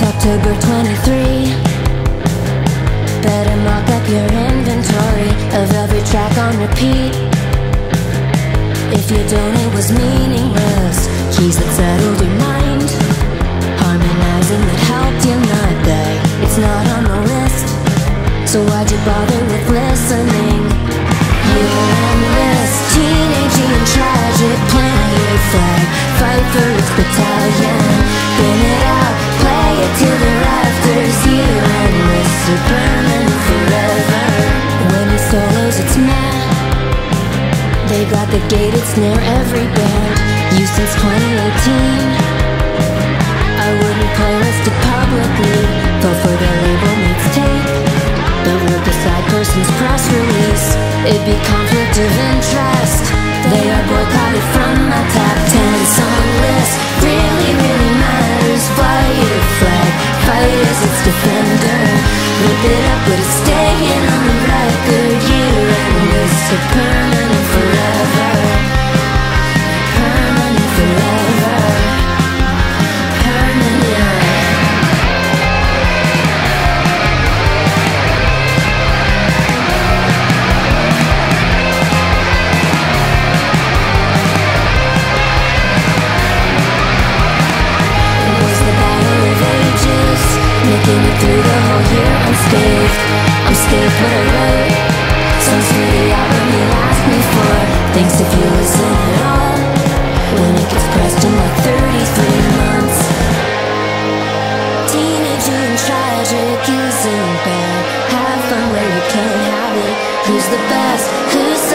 October 23 Better mark up your inventory Of every track on repeat. If you don't it was meaningless. Keys that settled your mind. Harmonizing that helped you not die. It's not on the list. So why'd you bother with listening? You They got the gated snare every band. You since 2018 I wouldn't playlist it publicly Vote for the label needs tape. But with the side person's press release. It'd be conflict of interest. They are boycotted from my top 10 song list. Really, really matters Fly your flag. Fight as its defender. Rip it up but it's staying on the record. You and It through the whole year unscathed. Unscathed what I wrote Songs for the album you asked me for. Thanks if you listen at all. When it gets pressed in like 33 months. Teenage and tragic isn't bad. Have fun where you can't have it. Who's the best? Who's